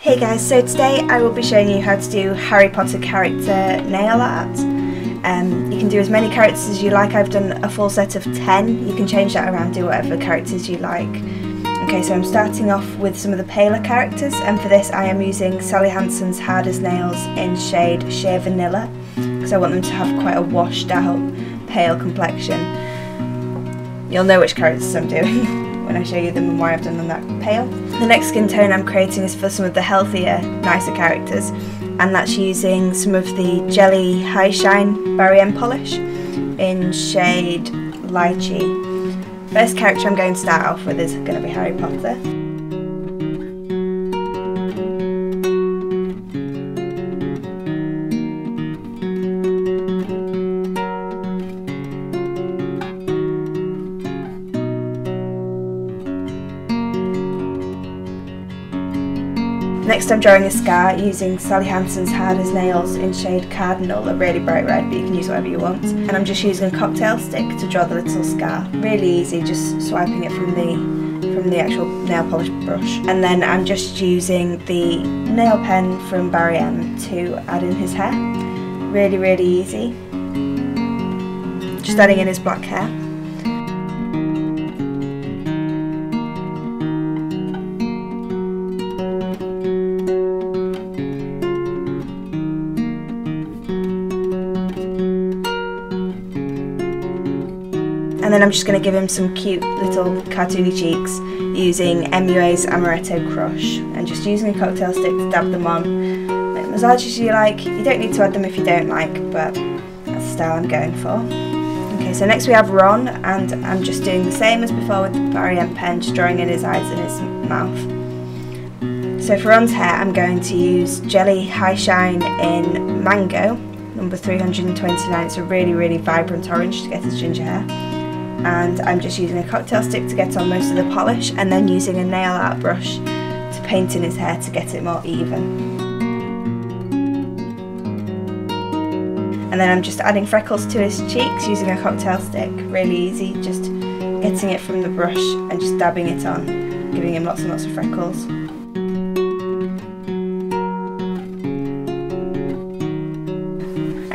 Hey guys, so today I will be showing you how to do Harry Potter character nail art. Um, you can do as many characters as you like, I've done a full set of 10, you can change that around, do whatever characters you like. Okay, so I'm starting off with some of the paler characters, and for this I am using Sally Hansen's Hard as Nails in shade Sheer Vanilla, because I want them to have quite a washed out, pale complexion. You'll know which characters I'm doing. when I show you them and why I've done them that pale. The next skin tone I'm creating is for some of the healthier, nicer characters and that's using some of the Jelly High Shine Barry M polish in shade Lychee. First character I'm going to start off with is going to be Harry Potter. Next I'm drawing a scar using Sally Hansen's Hard as Nails in shade Cardinal, a really bright red but you can use whatever you want. And I'm just using a cocktail stick to draw the little scar. Really easy, just swiping it from the from the actual nail polish brush. And then I'm just using the nail pen from Barry M to add in his hair. Really, really easy. Just adding in his black hair. And then I'm just going to give him some cute little cartoony cheeks using MUA's Amaretto Crush and just using a cocktail stick to dab them on. Make massage as you like, you don't need to add them if you don't like but that's the style I'm going for. Okay so next we have Ron and I'm just doing the same as before with the Barry M pen, just drawing in his eyes and his mouth. So for Ron's hair I'm going to use Jelly High Shine in Mango number 329, it's a really really vibrant orange to get his ginger hair and I'm just using a cocktail stick to get on most of the polish and then using a nail art brush to paint in his hair to get it more even. And then I'm just adding freckles to his cheeks using a cocktail stick, really easy, just getting it from the brush and just dabbing it on, giving him lots and lots of freckles.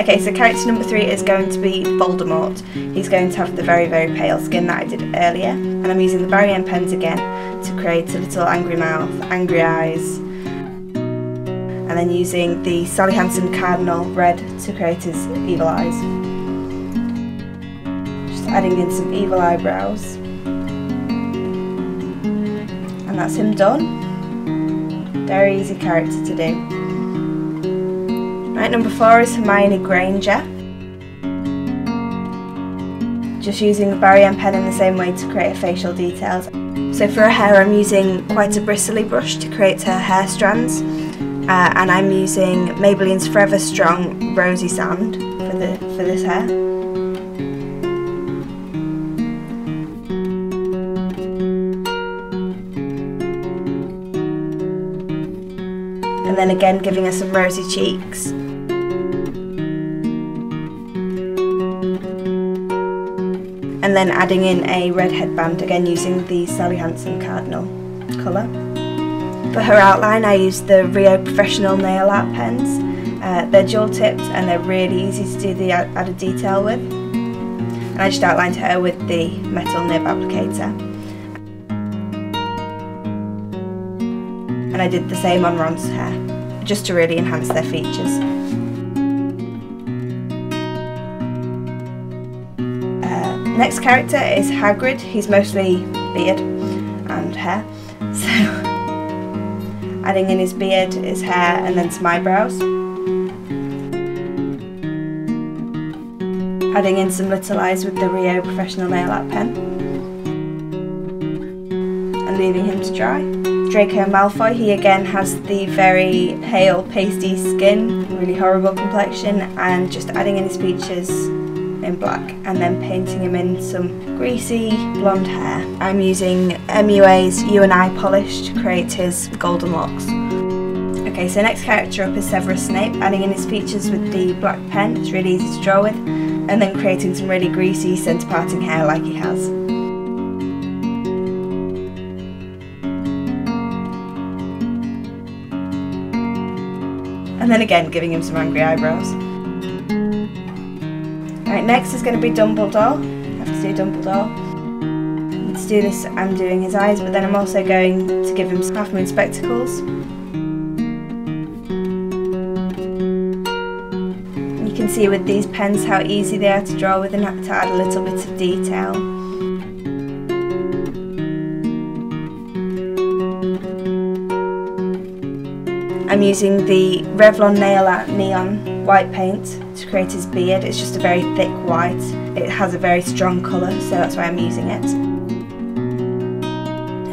Okay, so character number three is going to be Voldemort. He's going to have the very, very pale skin that I did earlier. And I'm using the Barry M pens again to create a little angry mouth, angry eyes. And then using the Sally Hansen Cardinal red to create his evil eyes. Just adding in some evil eyebrows. And that's him done. Very easy character to do. Number four is Hermione Granger. Just using the Barry M pen in the same way to create facial details. So for her hair I'm using quite a bristly brush to create her hair strands. Uh, and I'm using Maybelline's Forever Strong Rosy Sand for, the, for this hair. Then again giving her some rosy cheeks. and then adding in a red headband again using the Sally Hansen Cardinal colour. For her outline I used the Rio Professional Nail Art pens. Uh, they're dual tipped and they're really easy to do the added detail with. And I just outlined her with the metal nib applicator. And I did the same on Ron's hair, just to really enhance their features. Uh, next character is Hagrid. He's mostly beard and hair. So adding in his beard, his hair and then some eyebrows. Adding in some little eyes with the Rio Professional Nail Art pen. And leaving him to dry. Draco Malfoy, he again has the very pale pasty skin, really horrible complexion and just adding in his features in black and then painting him in some greasy blonde hair. I'm using MUA's You and I polish to create his golden locks. Okay, so next character up is Severus Snape, adding in his features with the black pen, it's really easy to draw with, and then creating some really greasy centre parting hair like he has. And then again, giving him some angry eyebrows. Right, next is going to be Dumbledore. I have to do Dumbledore. And to do this, I'm doing his eyes, but then I'm also going to give him half moon spectacles. You can see with these pens how easy they are to draw with and to add a little bit of detail. I'm using the Revlon Nail Art Neon white paint to create his beard. It's just a very thick white. It has a very strong colour, so that's why I'm using it.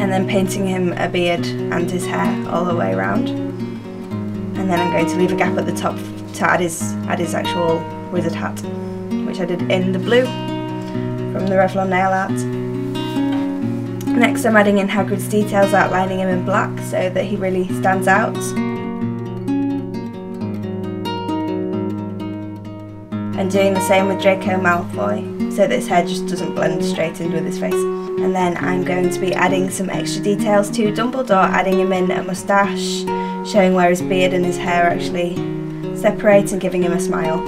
And then painting him a beard and his hair all the way around. And then I'm going to leave a gap at the top to add his, add his actual wizard hat, which I did in the blue from the Revlon Nail Art. Next I'm adding in Hagrid's details, outlining him in black so that he really stands out. And doing the same with Draco Malfoy so that his hair just doesn't blend straight in with his face. And then I'm going to be adding some extra details to Dumbledore, adding him in a moustache, showing where his beard and his hair actually separate and giving him a smile.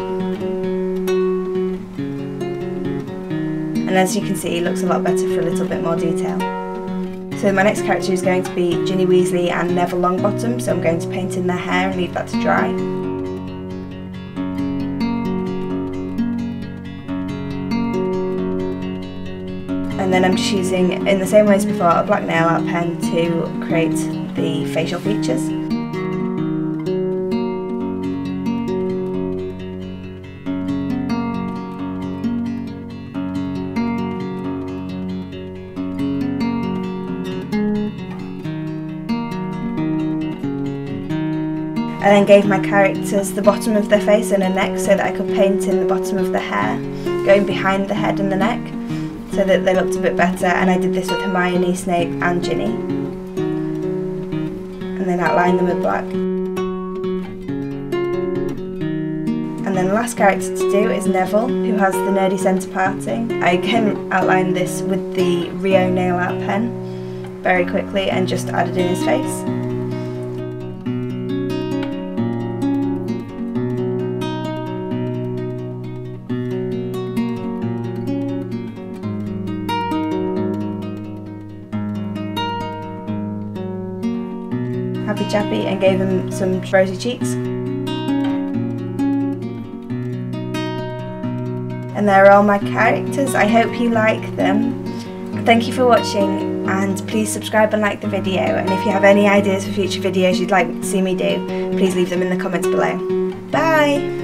And as you can see, he looks a lot better for a little bit more detail. So my next character is going to be Ginny Weasley and Neville Longbottom, so I'm going to paint in their hair and leave that to dry. And then I'm just using, in the same way as before, a black nail art pen to create the facial features. I then gave my characters the bottom of their face and a neck so that I could paint in the bottom of the hair, going behind the head and the neck so that they looked a bit better and I did this with Hermione, Snape and Ginny and then outlined them with black. And then the last character to do is Neville, who has the nerdy centre parting. I can outline this with the Rio nail art pen very quickly and just added in his face. Happy Chappy and gave him some rosy cheeks. And there are all my characters. I hope you like them. Thank you for watching and please subscribe and like the video and if you have any ideas for future videos you'd like to see me do, please leave them in the comments below. Bye!